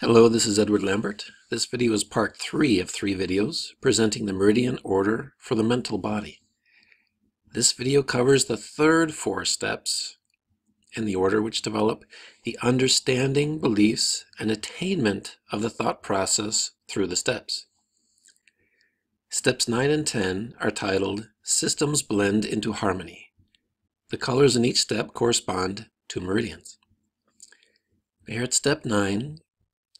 Hello, this is Edward Lambert. This video is part three of three videos presenting the meridian order for the mental body. This video covers the third four steps in the order which develop the understanding, beliefs, and attainment of the thought process through the steps. Steps 9 and 10 are titled Systems Blend into Harmony. The colors in each step correspond to meridians. Here at step 9,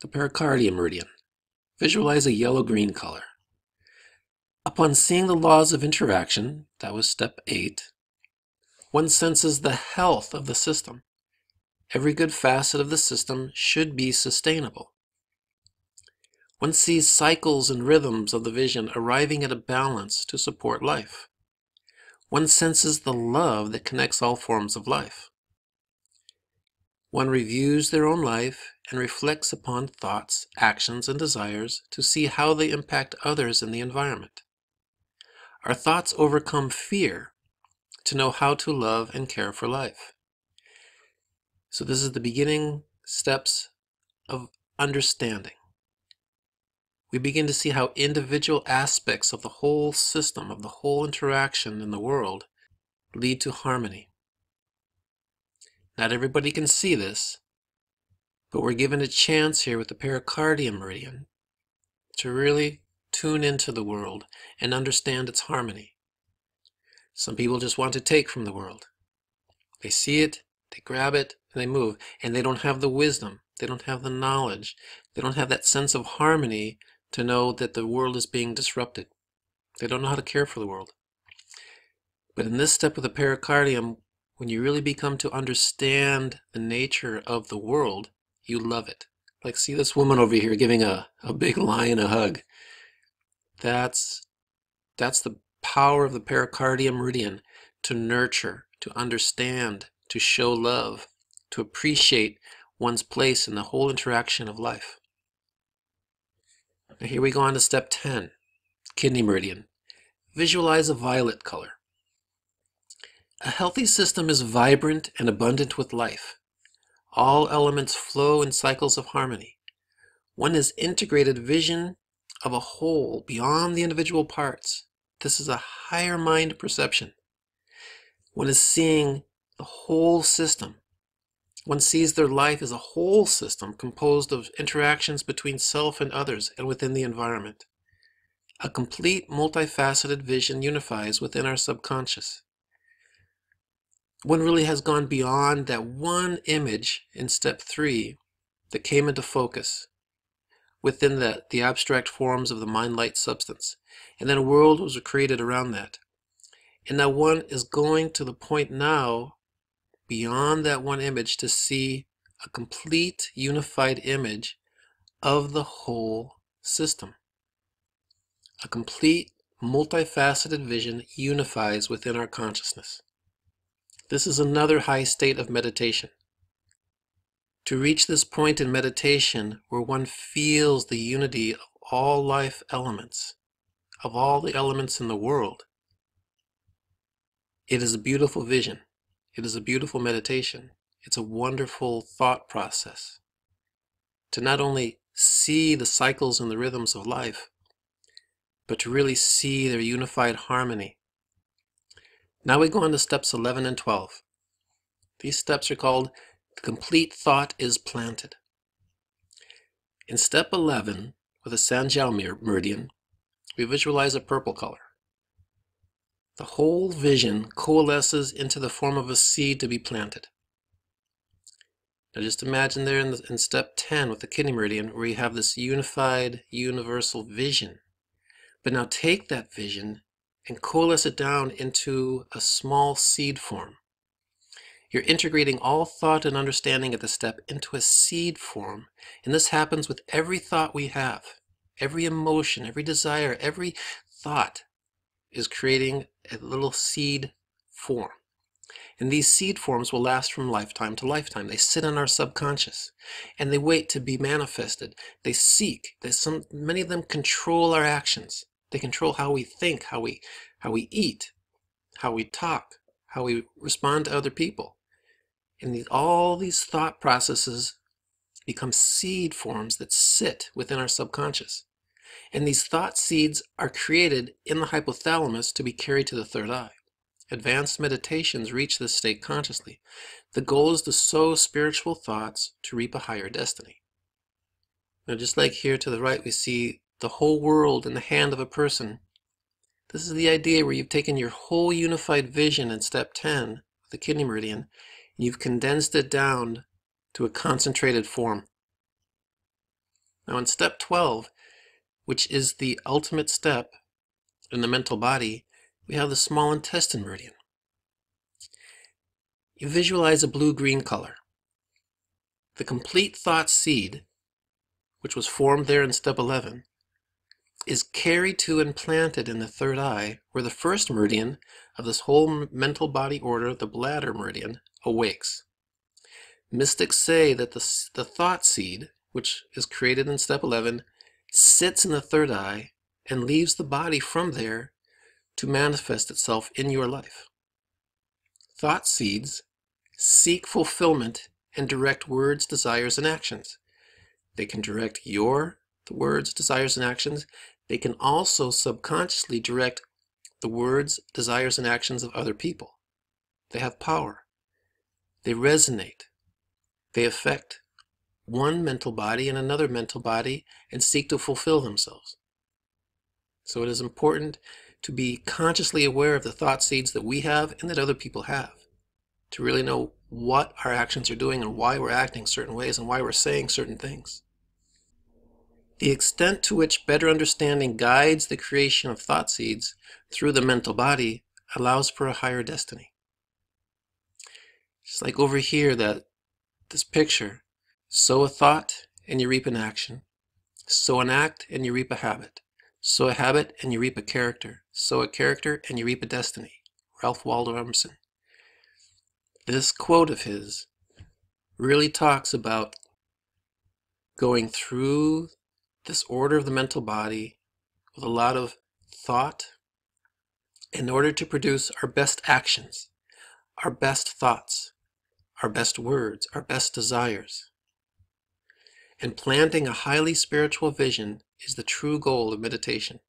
the pericardium meridian. Visualize a yellow-green color. Upon seeing the laws of interaction, that was step 8, one senses the health of the system. Every good facet of the system should be sustainable. One sees cycles and rhythms of the vision arriving at a balance to support life. One senses the love that connects all forms of life. One reviews their own life and reflects upon thoughts, actions, and desires to see how they impact others in the environment. Our thoughts overcome fear to know how to love and care for life. So this is the beginning steps of understanding. We begin to see how individual aspects of the whole system, of the whole interaction in the world, lead to harmony. Not everybody can see this, but we're given a chance here with the pericardium meridian to really tune into the world and understand its harmony. Some people just want to take from the world. They see it, they grab it, and they move, and they don't have the wisdom, they don't have the knowledge, they don't have that sense of harmony to know that the world is being disrupted. They don't know how to care for the world. But in this step with the pericardium, when you really become to understand the nature of the world, you love it. Like, see this woman over here giving a, a big lion a hug. That's, that's the power of the pericardium meridian to nurture, to understand, to show love, to appreciate one's place in the whole interaction of life. Now here we go on to step 10, kidney meridian. Visualize a violet color. A healthy system is vibrant and abundant with life. All elements flow in cycles of harmony. One is integrated vision of a whole beyond the individual parts. This is a higher mind perception. One is seeing the whole system. One sees their life as a whole system composed of interactions between self and others and within the environment. A complete multifaceted vision unifies within our subconscious one really has gone beyond that one image in step three that came into focus within the, the abstract forms of the mind light substance. And then a world was created around that. And now one is going to the point now beyond that one image to see a complete unified image of the whole system. A complete multifaceted vision unifies within our consciousness. This is another high state of meditation. To reach this point in meditation where one feels the unity of all life elements, of all the elements in the world, it is a beautiful vision. It is a beautiful meditation. It's a wonderful thought process. To not only see the cycles and the rhythms of life, but to really see their unified harmony now we go on to steps 11 and 12. These steps are called complete thought is planted. In step 11, with a Sanjiao meridian, we visualize a purple color. The whole vision coalesces into the form of a seed to be planted. Now just imagine there in, the, in step 10 with the kidney meridian where you have this unified universal vision. But now take that vision and coalesce it down into a small seed form. You're integrating all thought and understanding at the step into a seed form. And this happens with every thought we have. Every emotion, every desire, every thought is creating a little seed form. And these seed forms will last from lifetime to lifetime. They sit in our subconscious and they wait to be manifested. They seek. They some, many of them control our actions. They control how we think, how we, how we eat, how we talk, how we respond to other people. And these, all these thought processes become seed forms that sit within our subconscious. And these thought seeds are created in the hypothalamus to be carried to the third eye. Advanced meditations reach this state consciously. The goal is to sow spiritual thoughts to reap a higher destiny. Now, just like here to the right, we see the whole world in the hand of a person. This is the idea where you've taken your whole unified vision in step 10, the kidney meridian, and you've condensed it down to a concentrated form. Now, in step 12, which is the ultimate step in the mental body, we have the small intestine meridian. You visualize a blue-green color. The complete thought seed, which was formed there in step 11, is carried to and planted in the third eye, where the first meridian of this whole mental body order, the bladder meridian, awakes. Mystics say that the, the thought seed, which is created in step 11, sits in the third eye and leaves the body from there to manifest itself in your life. Thought seeds seek fulfillment and direct words, desires, and actions. They can direct your the words, desires, and actions. They can also subconsciously direct the words, desires, and actions of other people. They have power. They resonate. They affect one mental body and another mental body and seek to fulfill themselves. So it is important to be consciously aware of the thought seeds that we have and that other people have, to really know what our actions are doing and why we're acting certain ways and why we're saying certain things. The extent to which better understanding guides the creation of thought seeds through the mental body allows for a higher destiny. Just like over here, that this picture, sow a thought and you reap an action, sow an act and you reap a habit. Sow a habit and you reap a character. Sow a character and you reap a destiny. Ralph Waldo Emerson. This quote of his really talks about going through this order of the mental body with a lot of thought in order to produce our best actions, our best thoughts, our best words, our best desires. And planting a highly spiritual vision is the true goal of meditation.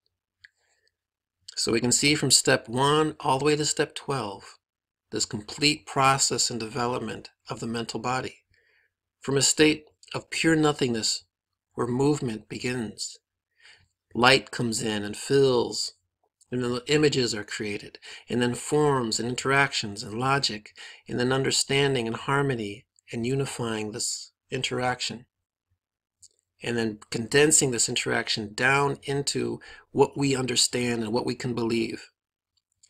So we can see from step one all the way to step 12, this complete process and development of the mental body. From a state of pure nothingness where movement begins. Light comes in and fills, and then images are created, and then forms and interactions and logic, and then understanding and harmony and unifying this interaction and then condensing this interaction down into what we understand and what we can believe.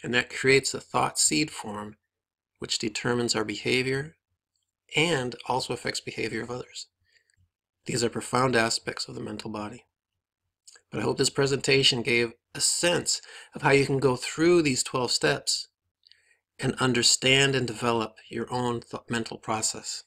And that creates a thought seed form which determines our behavior and also affects behavior of others. These are profound aspects of the mental body. But I hope this presentation gave a sense of how you can go through these 12 steps and understand and develop your own mental process.